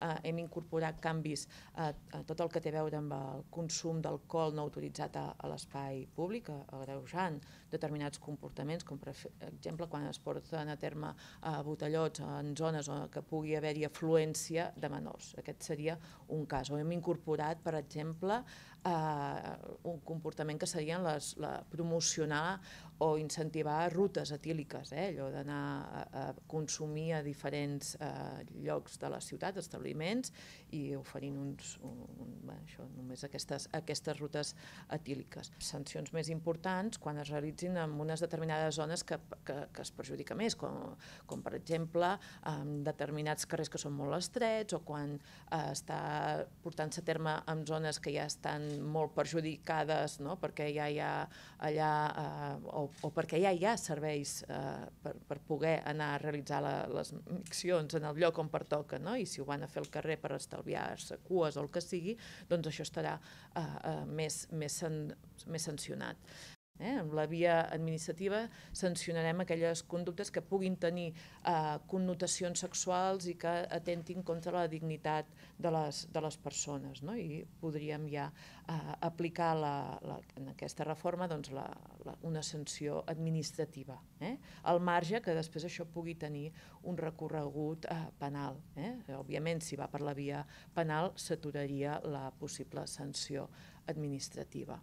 eh, hem incorporat canvis a, a tot el que té a veure amb el consum d'alcohol no autoritzat a, a l'espai públic, agreujant determinats comportaments, com per exemple quan es porten a terme eh, botellots en zones on que pugui haver-hi afluència de menors. Aquest seria un cas. O hem incorporat, per exemple, eh, un comportament que serien les, la, promocionar o incentivar rutes etíliques, eh? allò d'anar a, a consumir a diferents eh, llocs de la ciutat, establiments, i oferint uns, un, un, això, només aquestes, aquestes rutes etíliques. Sancions més importants quan es realitzin en unes determinades zones que, que, que es perjudica més, com, com per exemple en determinats carrers que són molt estrets o quan eh, està portant-se a terme en zones que ja estan molt perjudicades no? perquè ja hi ha allà eh, o o, perquè ja hi ha serveis eh, per, per poder anar a realitzar la, les miccions en el lloc on pertoca, no? i si ho van a fer al carrer per estalviar-se cues o el que sigui, doncs això estarà eh, eh, més, més, san, més sancionat. Eh? Amb la via administrativa sancionarem aquelles conductes que puguin tenir eh, connotacions sexuals i que atentin contra la dignitat de les, de les persones. No? I podríem ja eh, aplicar la, la, en aquesta reforma doncs, la, la, una sanció administrativa, eh? al marge que després això pugui tenir un recorregut eh, penal. Eh? Òbviament, si va per la via penal, s'aturaria la possible sanció administrativa.